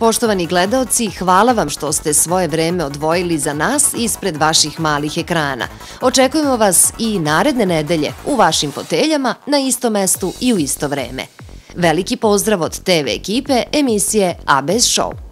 Poštovani gledaoci, hvala vam što ste svoje vreme odvojili za nas ispred vaših malih ekrana. Očekujemo vas i naredne nedelje u vašim foteljama na isto mestu i u isto vreme. Veliki pozdrav od TV ekipe emisije ABS Show.